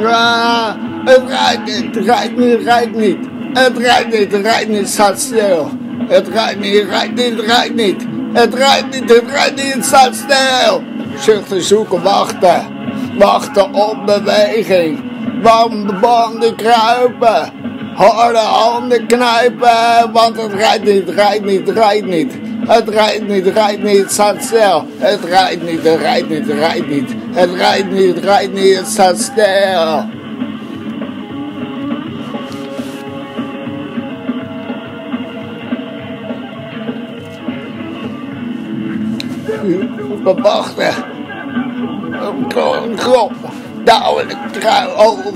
Ja, het rijdt niet, het rijdt niet, het rijdt niet. Het rijdt niet, het niet, staat stil. Het rijdt niet, het rijdt niet, het rijdt niet. Het rijdt niet, het rijdt niet, het staat stil. Zuchten, zoeken, wachten. Wachten op beweging. Banden kruipen. Harde handen knijpen. Want het rijdt niet, rijdt niet, rijdt niet. Het rijdt niet, rijdt niet, het staat stil. Het rijdt niet, het rijdt niet, het rijdt niet. Het rijdt niet, het rijdt niet, het staat stil. We wachten. Een klop. En ik trui ogen.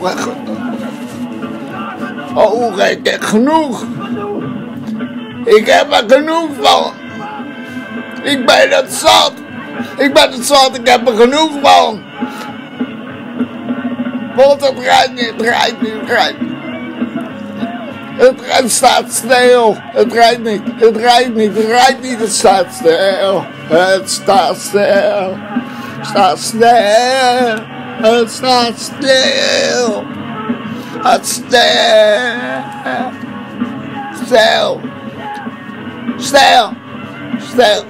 Ogen, ik heb genoeg. Ik heb er genoeg van. Ik ben het zat. Ik ben het zat, ik heb er genoeg van. Want het rijdt niet, het rijdt niet, het rijdt. Het rijdt, staat stil. Het rijdt niet, het rijdt niet, het rijdt niet, het staat stil. Het staat stil. Het staat stil. Het staat stil. Het stil. Stil. Stil. Stil.